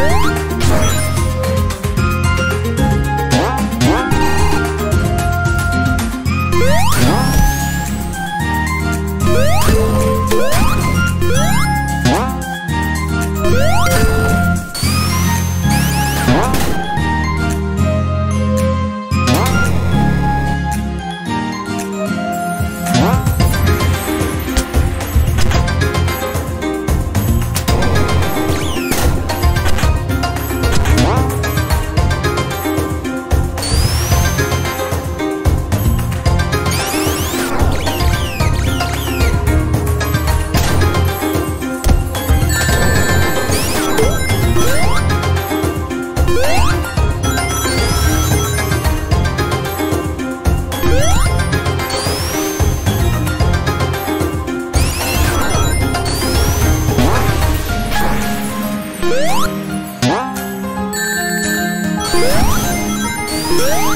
Música Música